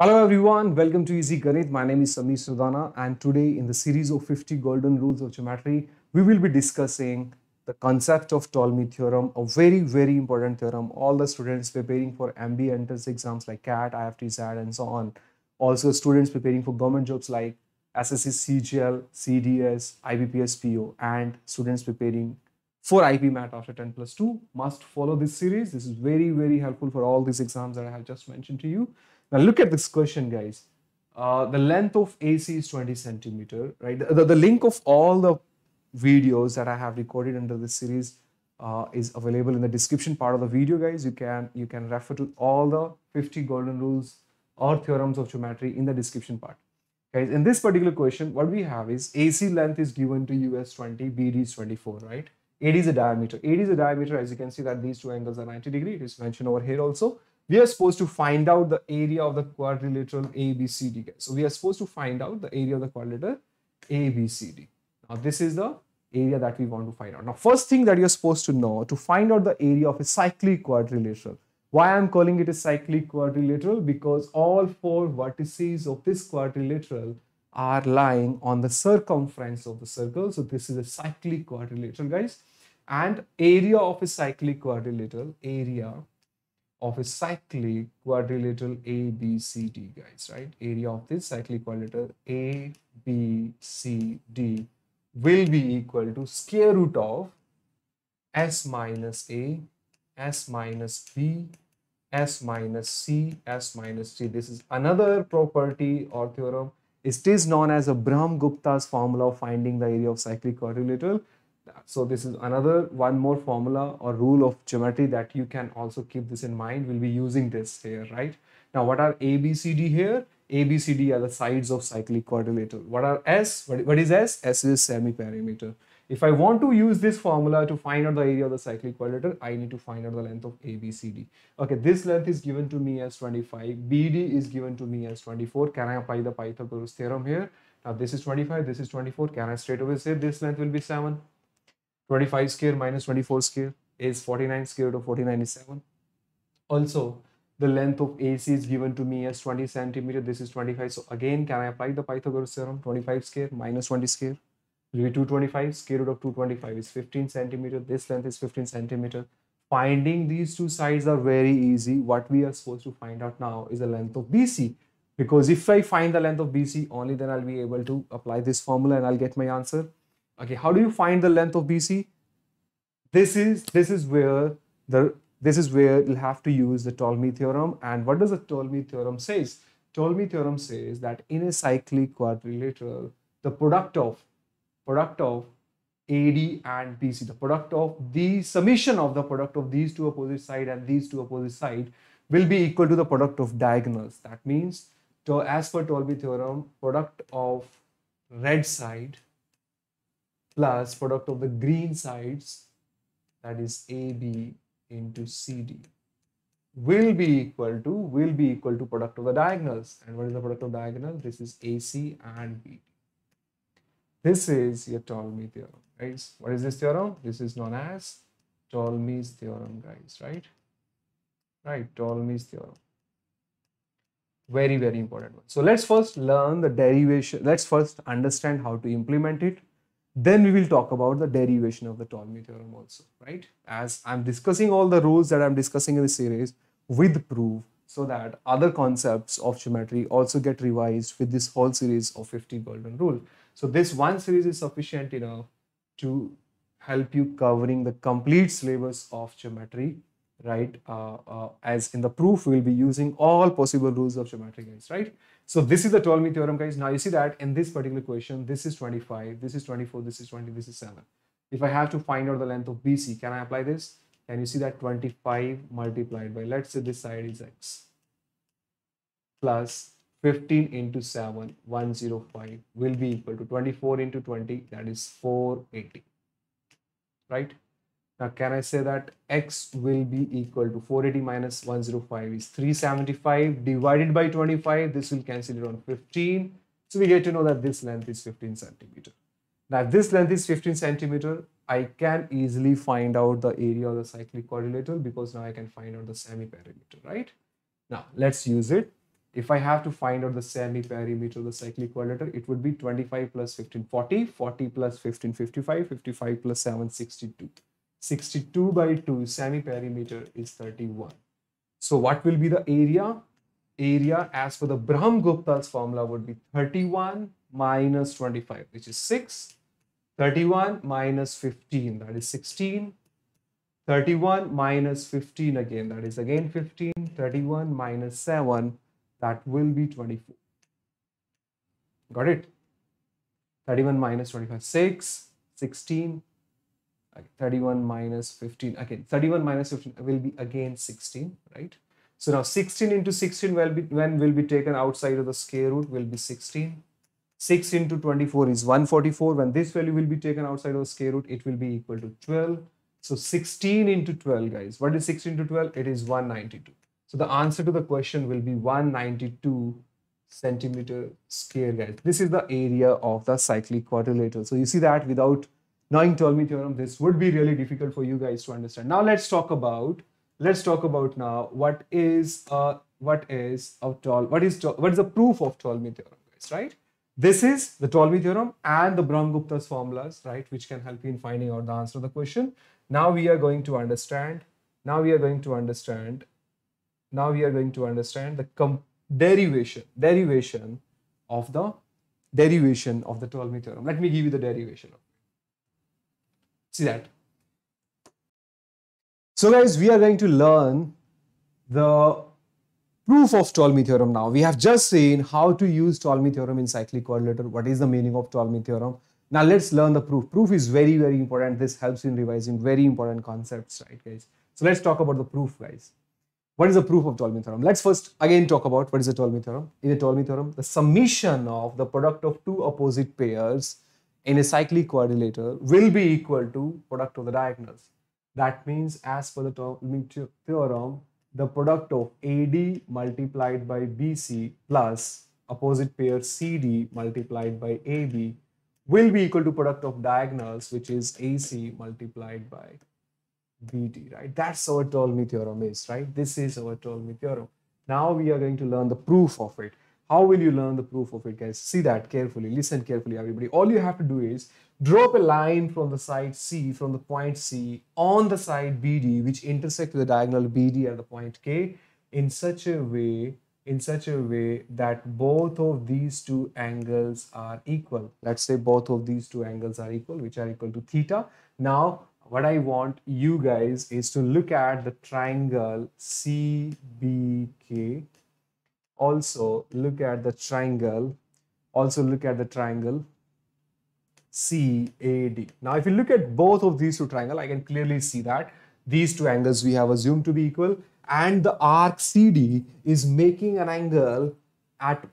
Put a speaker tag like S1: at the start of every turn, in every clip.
S1: Hello everyone, welcome to Easy Ganit. My name is Sameer Sudana and today in the series of 50 golden rules of geometry, we will be discussing the concept of Ptolemy theorem, a very, very important theorem. All the students preparing for MBA entrance exams like CAT, IFT, and so on. Also students preparing for government jobs like SSC, CGL, CDS, IBPS, PO, and students preparing for IP MAT after 10 plus 2 must follow this series. This is very, very helpful for all these exams that I have just mentioned to you. Now look at this question, guys. Uh, the length of AC is 20 centimeter, right? The, the, the, link of all the videos that I have recorded under this series uh, is available in the description part of the video, guys. You can you can refer to all the 50 golden rules or theorems of geometry in the description part. Guys, in this particular question, what we have is AC length is given to you as 20, BD is 24, right? AD is a diameter. AD is a diameter, as you can see that these two angles are 90 degree. It is mentioned over here also we are supposed to find out the area of the quadrilateral ABCD. So we are supposed to find out the area of the quadrilateral ABCD. Now this is the area that we want to find out. Now first thing that you're supposed to know to find out the area of a cyclic quadrilateral. Why I'm calling it a cyclic quadrilateral? Because all four vertices of this quadrilateral are lying on the circumference of the circle. So this is a cyclic quadrilateral guys. And area of a cyclic quadrilateral, area of a cyclic quadrilateral ABCD, guys, right? Area of this cyclic quadrilateral ABCD will be equal to square root of S minus A, S minus B, S minus C, S minus D. This is another property or theorem. It is known as a Brahmagupta's formula of finding the area of cyclic quadrilateral so this is another one more formula or rule of geometry that you can also keep this in mind. We'll be using this here, right? Now, what are ABCD here? ABCD are the sides of cyclic quadrilateral. What are S? What, is S? S is semi-perimeter. If I want to use this formula to find out the area of the cyclic quadrilateral, I need to find out the length of ABCD. Okay, this length is given to me as 25. BD is given to me as 24. Can I apply the Pythagoras theorem here? Now this is 25, this is 24. Can I straight away say this length will be 7? 25 square minus 24 square is 49 square root of 49 is 7. Also, the length of AC is given to me as 20 centimeter. This is 25. So again, can I apply the Pythagoras theorem? 25 square minus 20 square will be 225. Square root of 225 is 15 centimeter. This length is 15 centimeter. Finding these two sides are very easy. What we are supposed to find out now is the length of BC. Because if I find the length of BC, only then I'll be able to apply this formula and I'll get my answer. Okay, how do you find the length of BC? This is this is where the this is where you'll have to use the Ptolemy theorem. And what does the Ptolemy theorem says? Ptolemy theorem says that in a cyclic quadrilateral, the product of product of AD and BC, the product of the summation of the product of these two opposite side and these two opposite side will be equal to the product of diagonals. That means, to, as per Ptolemy theorem, product of red side plus product of the green sides that is AB into CD will be equal to will be equal to product of the diagonals. And what is the product of diagonal? This is AC and BD this is your Ptolemy theorem guys what is this theorem? This is known as Ptolemy's theorem guys right? Right Ptolemy's theorem. Very very important one. So let's first learn the derivation let's first understand how to implement it then we will talk about the derivation of the Ptolemy theorem also, right? As I'm discussing all the rules that I'm discussing in the series with proof so that other concepts of geometry also get revised with this whole series of 50 golden rule. So this one series is sufficient enough to help you covering the complete syllabus of geometry, right? Uh, uh, as in the proof, we'll be using all possible rules of geometry, guys, right? So this is the Ptolemy theorem, guys. Now you see that in this particular question, this is 25, this is 24, this is 20, this is 7. If I have to find out the length of BC, can I apply this? Can you see that 25 multiplied by, let's say this side is x, plus 15 into 7, 105 will be equal to 24 into 20, that is 480, right? Now, can I say that x will be equal to 480 minus 105 is 375 divided by 25. This will cancel it on 15. So we get to know that this length is 15 centimeter. Now, this length is 15 centimeter, I can easily find out the area of the cyclic quadrilateral because now I can find out the semi-perimeter, right? Now, let's use it. if I have to find out the semi-perimeter of the cyclic quadrilateral, it would be 25 plus 15, 40, 40 plus 15, 55, 55 plus 7, 62. 62 by 2 semi-perimeter is 31. So what will be the area? Area as per the Brahmagupta's formula would be 31 minus 25, which is 6. 31 minus 15, that is 16. 31 minus 15 again, that is again 15. 31 minus 7, that will be 24. Got it? 31 minus 25, 6, 16, 31 minus 15, again, 31 minus 15 will be again 16, right? So now 16 into 16 will be, when will be taken outside of the square root will be 16. 6 into 24 is 144. When this value will be taken outside of the square root, it will be equal to 12. So 16 into 12, guys. What is 16 into 12? It is 192. So the answer to the question will be 192 centimeter square, guys. This is the area of the cyclic quadrilateral. So you see that without knowing Ptolemy theorem, this would be really difficult for you guys to understand. Now let's talk about, let's talk about now what is, uh, what is of Ptolemy, what is, what is the proof of Ptolemy theorem, guys, right? This is the Ptolemy theorem and the Brahmagupta's formulas, right, which can help you in finding out the answer to the question. Now we are going to understand, now we are going to understand, now we are going to understand the derivation, derivation of the derivation of the Ptolemy theorem. Let me give you the derivation of. See that? So guys, we are going to learn the proof of Ptolemy theorem now. We have just seen how to use Ptolemy theorem in cyclic quadrilateral. What is the meaning of Ptolemy theorem? Now let's learn the proof. Proof is very, very important. This helps in revising very important concepts, right guys? So let's talk about the proof, guys. What is the proof of Ptolemy theorem? Let's first again talk about what is the Ptolemy theorem. In the Ptolemy theorem, the summation of the product of two opposite pairs in a cyclic quadrilateral will be equal to product of the diagonals. That means as per the theorem, the product of AD multiplied by BC plus opposite pair CD multiplied by AB will be equal to product of diagonals which is AC multiplied by BD, right? That's our Ptolemy theorem is, right? This is our Ptolemy theorem. Now we are going to learn the proof of it. How will you learn the proof of it, guys? See that carefully. Listen carefully, everybody. All you have to do is drop a line from the side C, from the point C, on the side BD, which intersect with the diagonal BD at the point K, in such a way, in such a way that both of these two angles are equal. Let's say both of these two angles are equal, which are equal to theta. Now, what I want you guys is to look at the triangle CBK. Also, look at the triangle. Also, look at the triangle CAD. Now, if you look at both of these two triangles, I can clearly see that these two angles we have assumed to be equal and the arc CD is making an angle at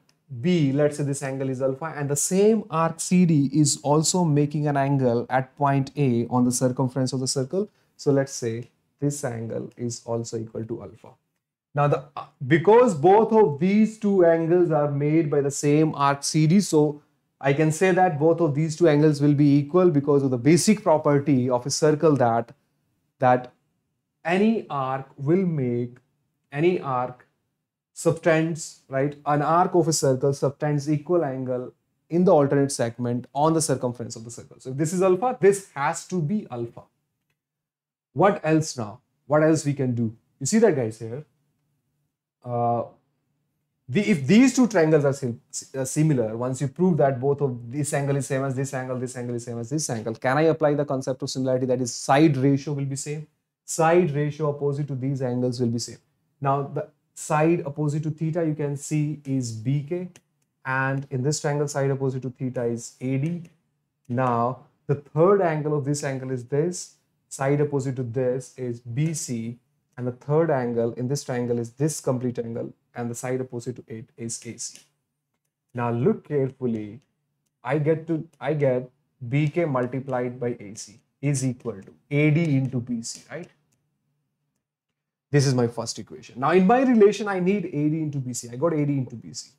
S1: B, let's say this angle is alpha and the same arc CD is also making an angle at point A on the circumference of the circle. So let's say this angle is also equal to alpha. Now, the uh, because both of these two angles are made by the same arc CD, so I can say that both of these two angles will be equal because of the basic property of a circle that that any arc will make any arc subtends right an arc of a circle subtends equal angle in the alternate segment on the circumference of the circle. So if this is alpha, this has to be alpha. What else now? What else we can do? You see that guys here? Uh, the, if these two triangles are uh, similar, once you prove that both of this angle is same as this angle, this angle is same as this angle, can I apply the concept of similarity that is side ratio will be same? Side ratio opposite to these angles will be same. Now the side opposite to theta you can see is BK and in this triangle side opposite to theta is AD. Now the third angle of this angle is this, side opposite to this is BC and the third angle in this triangle is this complete angle and the side opposite to it is AC. Now look carefully. I get to I get BK multiplied by AC is equal to AD into BC, right? This is my first equation. Now in my relation, I need AD into BC. I got AD into BC,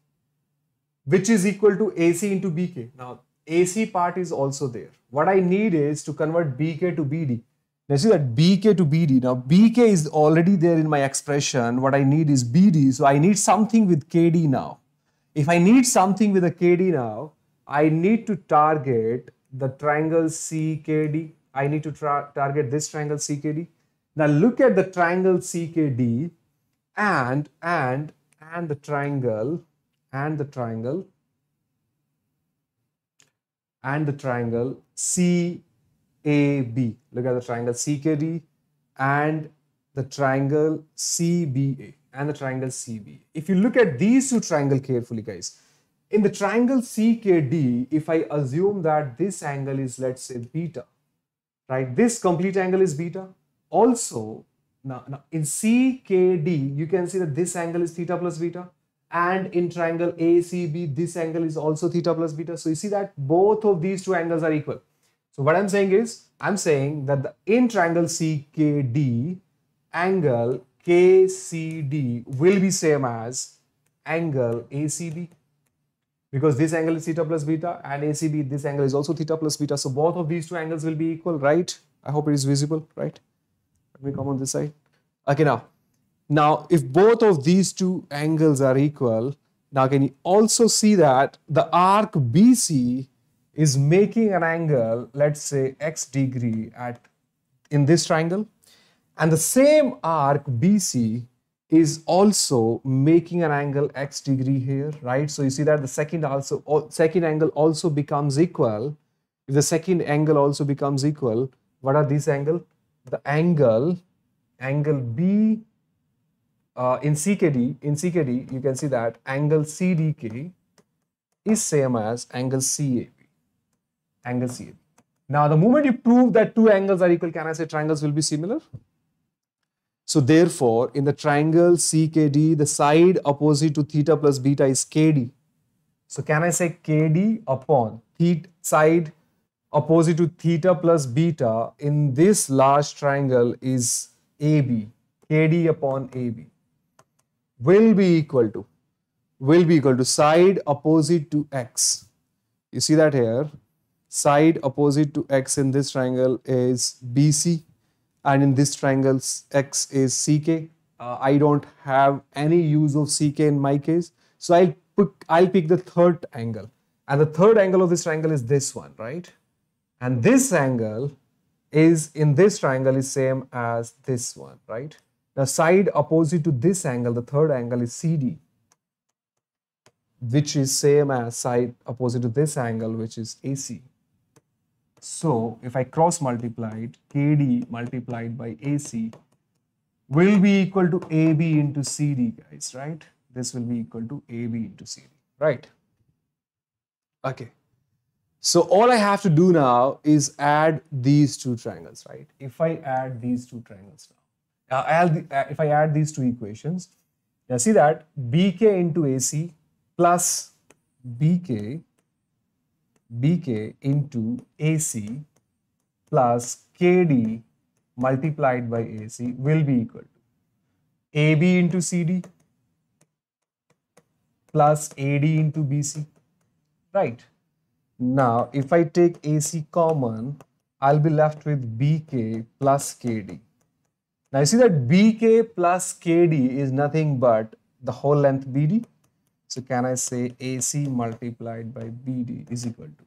S1: which is equal to AC into BK. Now AC part is also there. What I need is to convert BK to BD. Now see that BK to BD. Now BK is already there in my expression. What I need is BD. So I need something with KD now. If I need something with a KD now, I need to target the triangle CKD. I need to target this triangle CKD. Now look at the triangle CKD and and and the triangle and the triangle and the triangle CAB. Look at the triangle CKD and the triangle CBA and the triangle CB. If you look at these two triangles carefully, guys, in the triangle CKD, if I assume that this angle is, let's say, beta, right? This complete angle is beta. Also, now, now in CKD, you can see that this angle is theta plus beta. And in triangle ACB, this angle is also theta plus beta. So you see that both of these two angles are equal. So what I'm saying is, I'm saying that the in triangle CKD, angle KCD will be same as angle ACB because this angle is theta plus beta and ACB, this angle is also theta plus beta. So both of these two angles will be equal, right? I hope it is visible, right? Let me come on this side. Okay, now, now if both of these two angles are equal, now can you also see that the arc BC is making an angle, let's say x degree at in this triangle and the same arc BC is also making an angle x degree here, right? So you see that the second also second angle also becomes equal. If the second angle also becomes equal, what are these angle? The angle, angle B uh, in CKD, in CKD, you can see that angle CDK is same as angle CAB, angle CAB. Now, the moment you prove that two angles are equal, can I say triangles will be similar? So therefore, in the triangle CKD, the side opposite to theta plus beta is KD. So can I say KD upon theta side opposite to theta plus beta in this large triangle is AB. KD upon AB will be equal to will be equal to side opposite to x. You see that here? Side opposite to x in this triangle is BC and in this triangle x is ck. Uh, I don't have any use of ck in my case. So I'll, I'll pick the third angle. And the third angle of this triangle is this one, right? And this angle is in this triangle is same as this one, right? The side opposite to this angle, the third angle is CD, which is same as side opposite to this angle, which is AC. So if I cross multiply it, KD multiplied by AC will be equal to AB into CD, guys, right? This will be equal to AB into CD, right? Okay. So all I have to do now is add these two triangles, right? If I add these two triangles now, uh, uh, if I add these two equations, now see that BK into AC plus BK bk into AC plus kd multiplied by AC will be equal to AB into CD plus AD into BC. Right. Now, if I take AC common, I'll be left with BK plus KD. Now, you see that BK plus KD is nothing but the whole length BD so can I say AC multiplied by BD is equal to,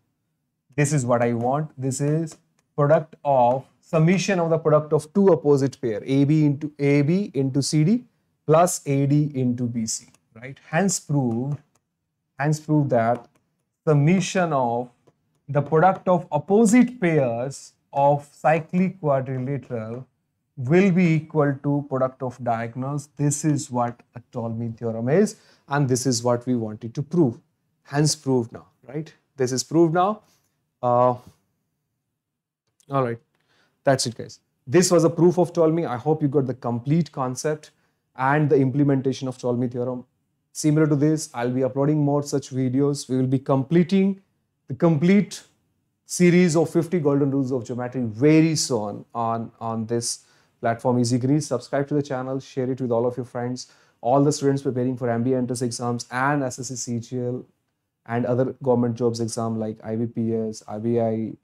S1: this is what I want. This is product of summation of the product of two opposite pair, AB into AB into CD plus AD into BC, right? Hence proved, hence proved that summation of the product of opposite pairs of cyclic quadrilateral will be equal to product of diagonals. This is what a Ptolemy theorem is and this is what we wanted to prove. Hence proved now, right? This is proved now. Uh, all right, that's it guys. This was a proof of Ptolemy. I hope you got the complete concept and the implementation of Ptolemy theorem. Similar to this, I'll be uploading more such videos. We will be completing the complete series of 50 golden rules of geometry very soon on, on this platform Easy Ganit. Subscribe to the channel, share it with all of your friends all the students preparing for MBA entrance exams and SSC CGL and other government jobs exam like IBPS, IBI,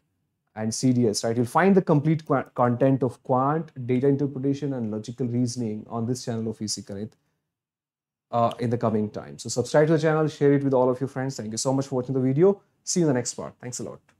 S1: and CDS, right? You'll find the complete content of quant, data interpretation, and logical reasoning on this channel of Easy uh, in the coming time. So subscribe to the channel, share it with all of your friends. Thank you so much for watching the video. See you in the next part. Thanks a lot.